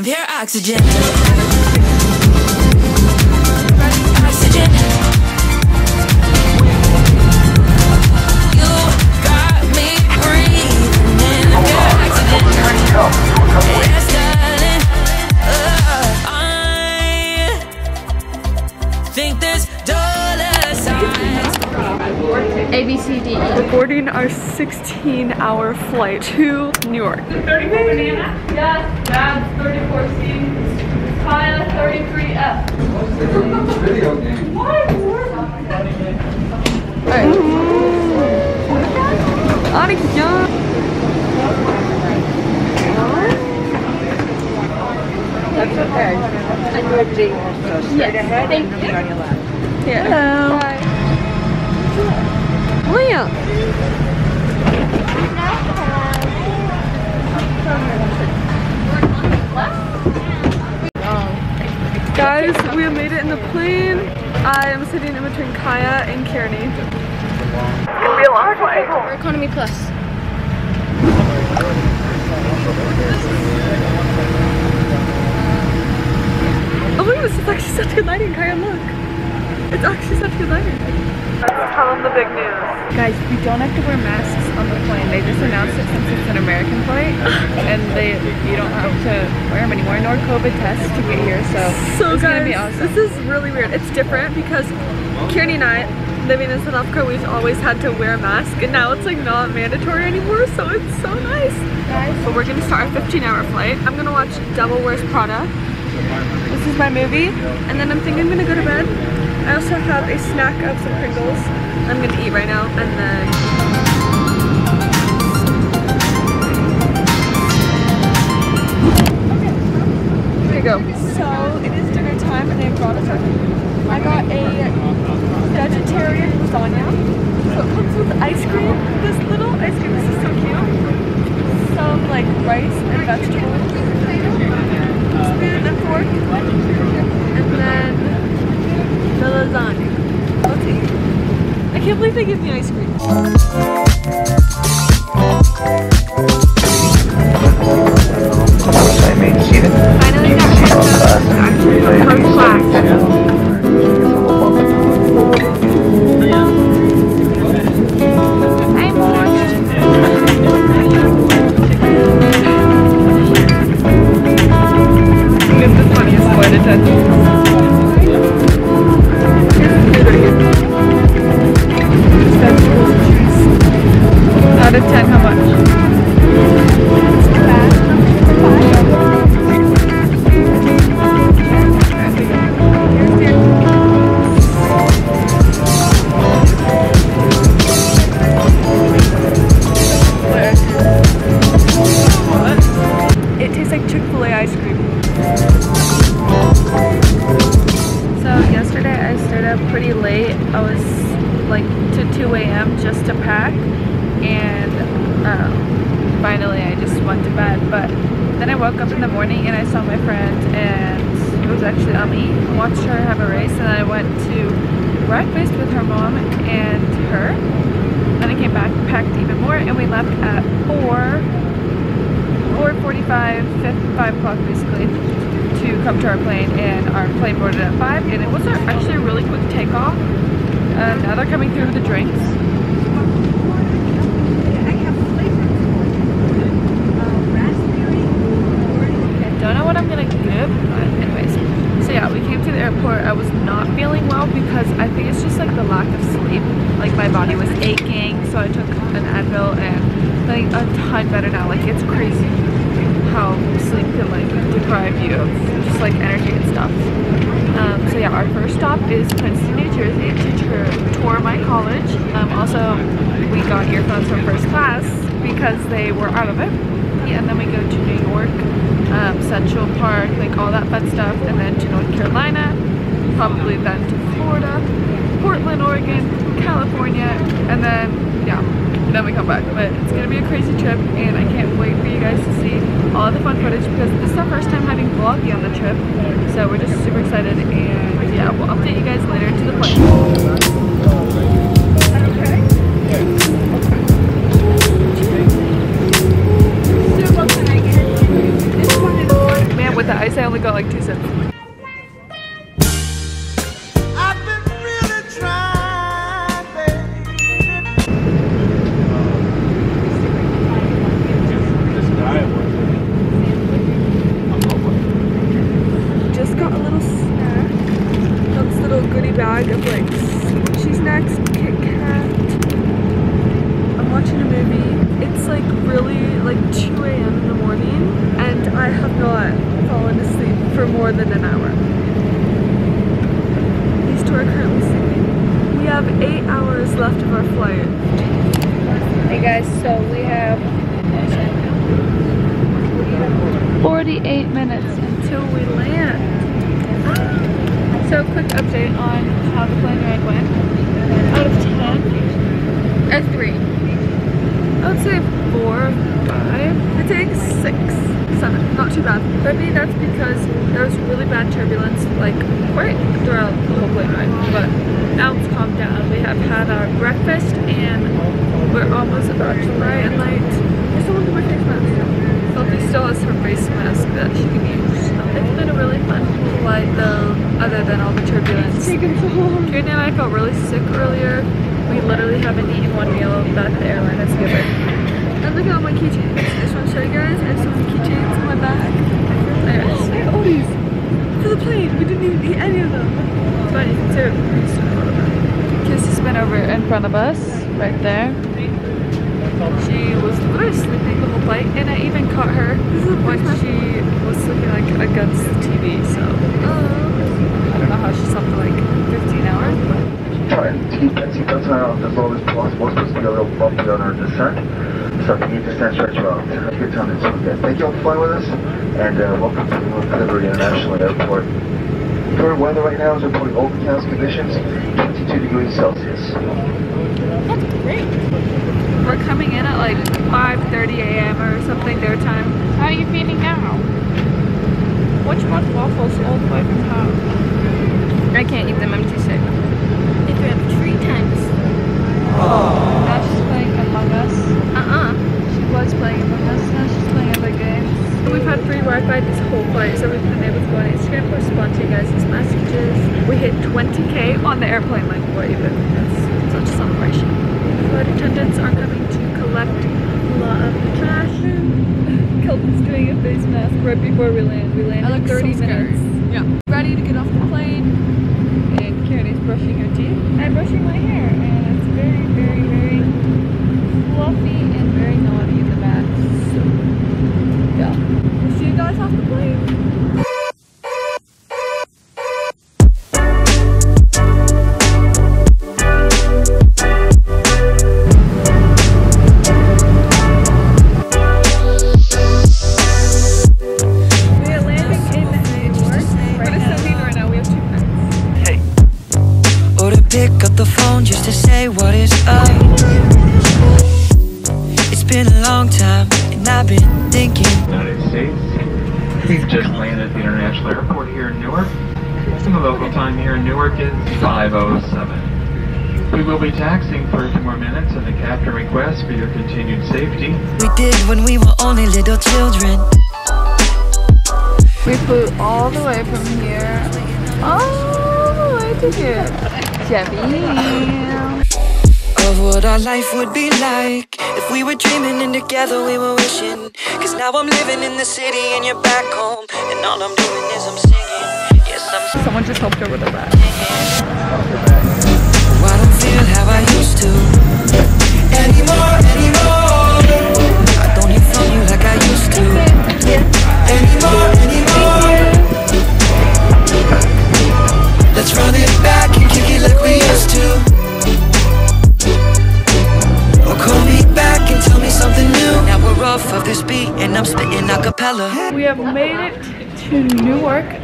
breathing pure oxygen. Oxygen. You got A, B, C, D, E. We're boarding our 16 hour flight to New York. 34 banana, yes, grab 34 C, Kyle 33F. Video game. What? Alright. That's okay. I'm Yes, thank you. Hello. Bye on your left. Hello. Leah. Guys, we have made it in the plane. I am sitting in between Kaia and Kearney. It'll be a long flight. Or Economy Plus. Oh my goodness, it's actually such good lighting, Kaia, look. It's actually such good lighting. Let's tell them the big news. Guys, we don't have to wear masks on the plane. They just announced it since it's an American flight, and they you don't have to wear them anymore. Nor COVID tests to get here, so, So it's guys, gonna be awesome. this is really weird. It's different because Kearney and I, living in South Africa, we've always had to wear a mask and now it's like not mandatory anymore, so it's so nice. But we're gonna start a 15 hour flight. I'm gonna watch Devil Wears Prada. This is my movie. And then I'm thinking I'm gonna go to bed. I also have a snack of some Pringles I'm gonna eat right now and then go. So it is dinner time and they brought us food. I got a vegetarian lasagna. So it comes with ice cream. This little ice cream, this is so cute. Some like rice and vegetables. Spoon and fork. And then the lasagna. Let's eat. I can't believe they give me ice cream. I mean, see it? Finally got picked up with her mom and her. Then I came back, packed even more and we left at 4 4.45, 5 o'clock basically to come to our plane and our plane boarded at 5 and it was actually a really quick takeoff. Uh, now they're coming through with the drinks. Don't know what I'm gonna give, but anyways. So yeah, we came to the airport. I was not feeling well because I think it's just like the lack of sleep. Like my body was aching, so I took an Advil and feeling a ton better now. Like it's crazy how sleep can like deprive you of just like energy and stuff. Um, so yeah, our first stop is Princeton, New Jersey to tour, my college. Um, also, we got earphones from first class because they were out of it. Yeah, and then we go to New York, um, Central Park, like all that fun stuff, and then to North Carolina, probably then to Florida, Portland, Oregon, California, and then yeah, then we come back. But it's gonna be a crazy trip, and I can't wait for you guys to see all the fun footage because this is our first time having vloggy on the trip, so we're just super excited. And yeah, we'll update you guys 2 a.m. in the morning and I have not fallen asleep for more than an hour. These two are currently sleeping. We have eight hours left of our flight. Hey guys, so we have 48 minutes until we land. So quick update on how the plane ride went. Out of 10, or 3. I would say 4, 5. I think six, seven. Not too bad. Maybe that's because there was really bad turbulence, like quite throughout the whole plane ride. But now it's calmed down. We have had our breakfast and we're almost about to fly at night. There's someone with my face mask. Sophie still has her face mask that she can use. It's been a really fun flight though, other than all the turbulence. Taking so long. Katie and I felt really sick earlier. We literally haven't eaten one meal that the airline has given. And look at all my keychains. I just want to show you guys. I have so many keychains in my bag. I got all these for the plane. We didn't even eat any of them. it's funny, consider we used to know about it. Kiss has been over in front of us, right there. She was literally sleeping the whole flight, and I even caught her when she was sleeping like against the TV. So oh. I don't know how she slept for like 15 hours, but Try and keep that seatbelt tie off as low as possible. It's supposed to be a little bumpy on our descent. So if you need to stand stretch you out. Have a good time this weekend. Thank you all for flying with us. And uh, welcome to Pillsbury International Airport. Current weather right now is reporting overcast conditions, 22 degrees Celsius. That's great. We're coming in at like 5:30 a.m. or something their time. How are you feeling now? Which one waffles all the way from home? I can't eat them. I'm too sick. If we have three times. Oh. Now she's playing Among Us. Uh-uh. She was playing Among Us. Now she's playing other games. We've had free Wi-Fi this whole flight, so we've been able to go on Instagram, respond to you guys' messages. We hit 20k on the airplane. Like, what even? It's such a celebration. Flight attendants are coming to collect a lot of the trash. Kelton's doing a face mask right before we land. We land I in 30 so minutes. Yeah. Ready to get off the plane. And Karen is brushing her teeth. I'm brushing my hair, We've just landed at the International Airport here in Newark. And the local time here in Newark is 5.07. We will be taxing for a few more minutes and the captain requests for your continued safety. We did when we were only little children. We flew all the way from here, all the way to here. Jeffy. Of what our life would be like if we were dreaming and together we were wishing. Cause now I'm living in the city and you're back home. And all I'm doing is I'm singing. Yes, I'm Someone just helped her with a rat.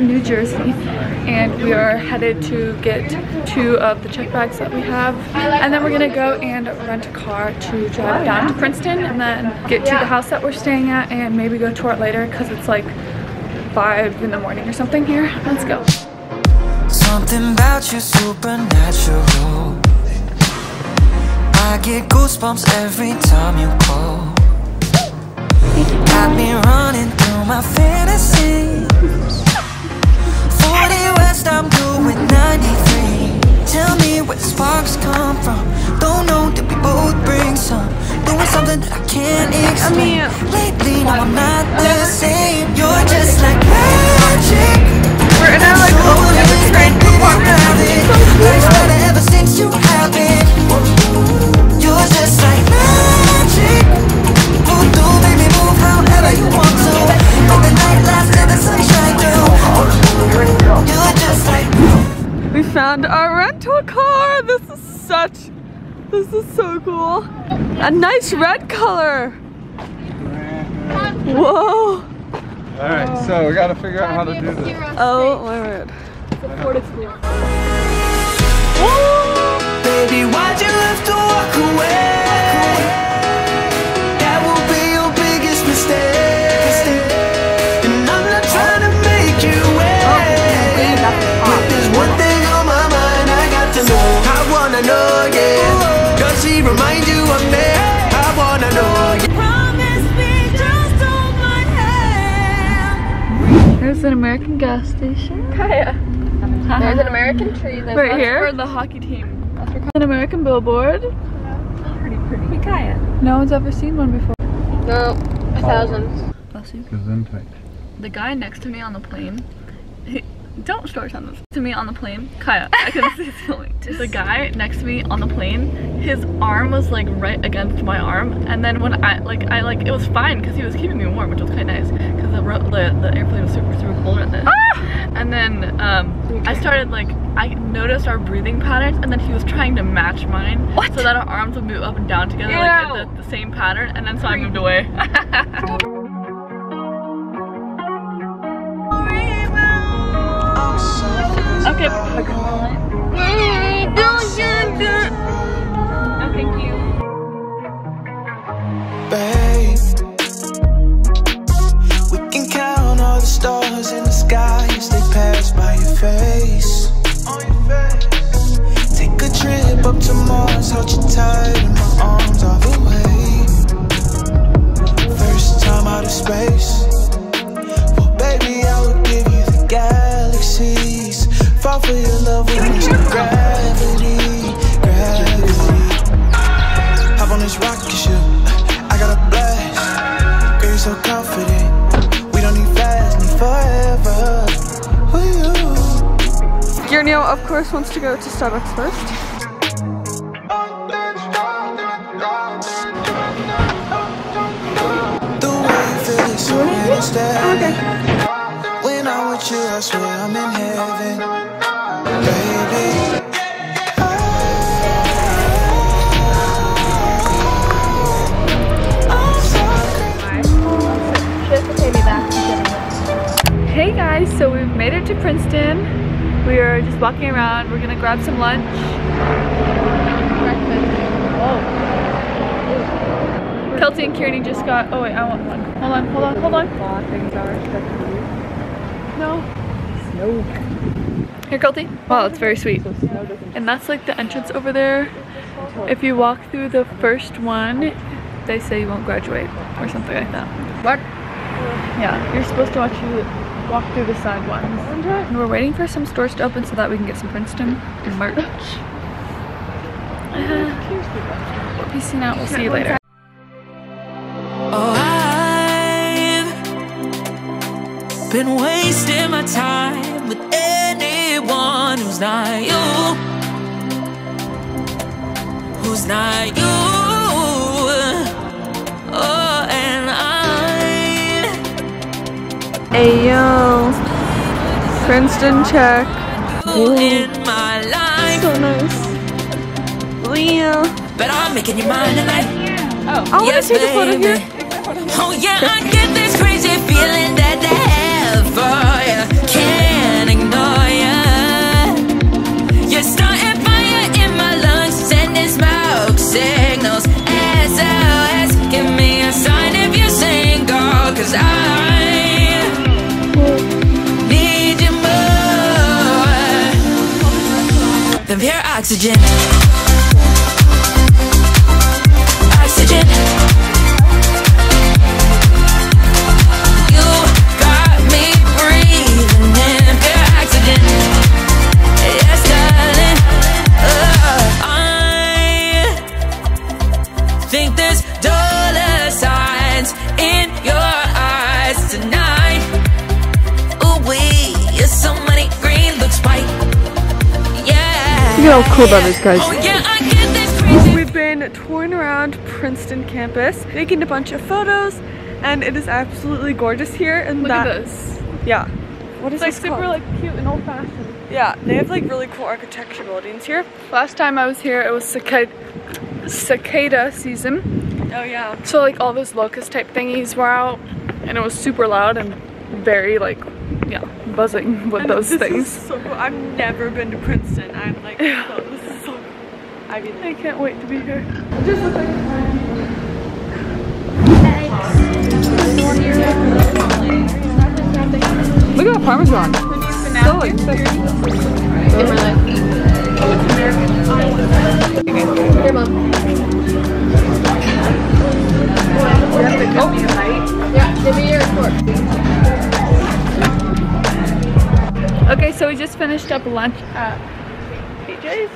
New Jersey, and we are headed to get two of the check bags that we have. And then we're gonna go and rent a car to drive down to Princeton and then get to the house that we're staying at and maybe go tour it later because it's like five in the morning or something here. Let's go. Something about you supernatural. I get goosebumps every time you call. Got me running through my fantasies. Best I'm doing 93 Tell me where the sparks come from Don't know that we both bring some Doing something that I can't explain Lately, no, I'm not the same You're just like magic We're in our like overhead. We're walking around. It's so Life's cool. A nice red color. Whoa. Alright, so we gotta figure out how to do this. Oh my word. Baby, why'd you have to walk away? Hand. There's an American gas station. Kaia. There's an American tree. There's Right here? For the hockey team. An American billboard. Pretty pretty. Kaia. No one's ever seen one before. No, thousands. Bless you. Gesundheit. The guy next to me on the plane. He, don't story time this. To me on the plane, Kaia. I couldn't see feeling. The guy next to me on the plane, his arm was like right against my arm, and then when I like I like it was fine because he was keeping me warm, which was quite nice because the, the the airplane was super super cold at then. And then um, I started like I noticed our breathing patterns, and then he was trying to match mine, so that our arms would move up and down together like Ew. at the, the same pattern, and then so I moved away. okay. You. babe. We can count all the stars in the sky as they pass by your face. Take a trip up to Mars, hold you tight in my arms all the way. First time out of space. Well, baby, I would give you the galaxies. Fall for your love with no gravity, gravity. Hop on this rocket ship. I got a blast. Girl, you're so confident. We don't need fast, need forever. You. Of course, wants to go to Starbucks first. The way you feel is so understanding. When I'm with you, I swear I'm in heaven. To Princeton. We are just walking around. We're gonna grab some lunch. Oh. Kelty and Kieran just got. Oh wait, I want one. Hold on, hold on, hold on. No. Snow. Here, Kelty. Wow, it's very sweet. And that's like the entrance over there. If you walk through the first one, they say you won't graduate or something like that. What? Yeah, you're supposed to actually walk through the side ones. And we're waiting for some stores to open so that we can get some Princeton merch. Uh, peace out. We'll see you later. Oh, I've been wasting my time with anyone who's not you. Who's not you. Ayo. Princeton check. In my life, So nice. Leo. but I'm making you mine tonight. I want Yes, to take a photo here. Oh yeah, Oxygen. How cool that is, guys. Oh yeah, this crazy. We've been touring around Princeton campus, taking a bunch of photos, and it is absolutely gorgeous here. And Look that, at this. Yeah. What is It's like this super called? like cute and old fashioned. Yeah, they have like really cool architecture buildings here. Last time I was here, it was cicada, cicada season. Oh yeah. So like all those locust type thingies were out and it was super loud and very like, yeah, buzzing with And those this things. Is so cool. I've never been to Princeton. I'm like, oh, this is so cool. I mean, I can't wait to be here. Look at that Parmesan. So like thick. Okay, so we just finished up lunch at PJ's.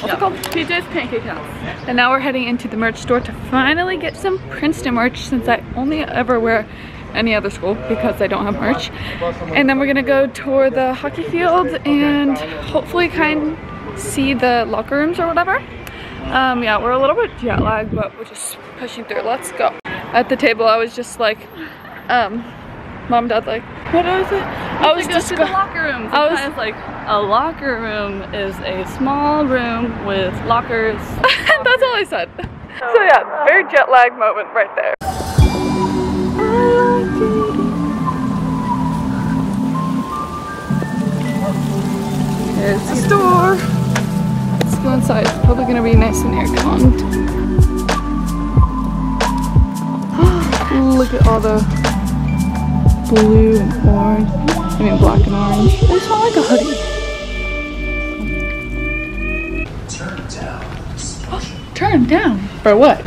What's it called? PJ's Pancake House. And now we're heading into the merch store to finally get some Princeton merch since I only ever wear any other school because I don't have merch. And then we're gonna go tour the hockey field and hopefully kind of see the locker rooms or whatever. Um, yeah, we're a little bit jet lagged, but we're just pushing through. Let's go. At the table, I was just like, um, mom, dad, like, what was it? I was just to the locker room. I was- Sometimes like a locker room is a small room with lockers. That's all I said. So yeah, very jet lag moment right there. Here's the store. Let's go inside. It's probably gonna be nice and air conned. Look at all the blue and orange. I mean black and orange. They smell like a hoodie. Oh, turn down. For what?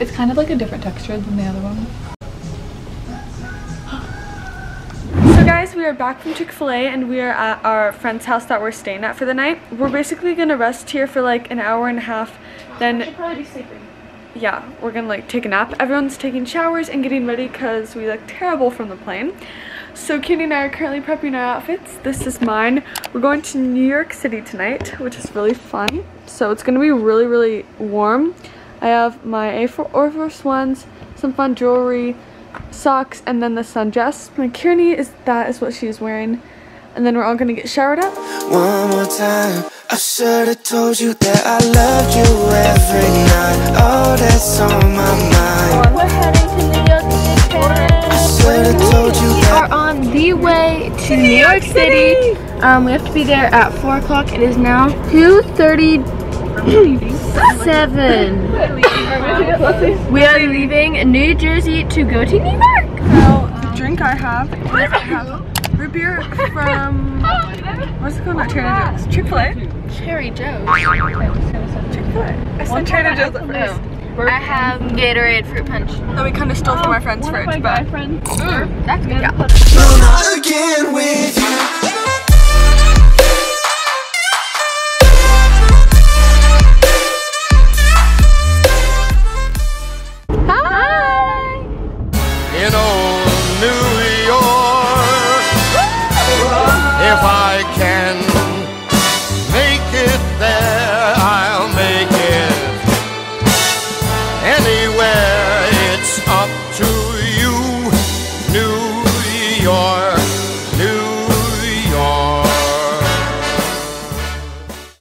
it's kind of like a different texture than the other one. Are back from Chick-fil-A and we are at our friend's house that we're staying at for the night. We're basically gonna rest here for like an hour and a half. Then probably be sleeping. yeah, we're gonna like take a nap. Everyone's taking showers and getting ready because we look terrible from the plane. So Katie and I are currently prepping our outfits. This is mine. We're going to New York City tonight, which is really fun. So it's gonna be really, really warm. I have my Air Force Ones, some fun jewelry, socks, and then the sundress. My Kearney is that is what she's wearing. And then we're all gonna get showered up. One more time. I should've told you that I loved you every night. Oh, that's on my mind. We're heading to New York City. I should've told you We are on the way to New York City. Um, we have to be there at 4 o'clock. It is now 2.37. we are leaving New Jersey to go to New York. So um, the drink I have, I have root beer from what's it called? Not Trader Joe's. Chick-fil-A. Cherry Joe. Chick-fil-A. I said Trader Joe's at first. I have Gatorade fruit punch. That we kind of stole from oh, our friend's fridge, but That's good. Yeah.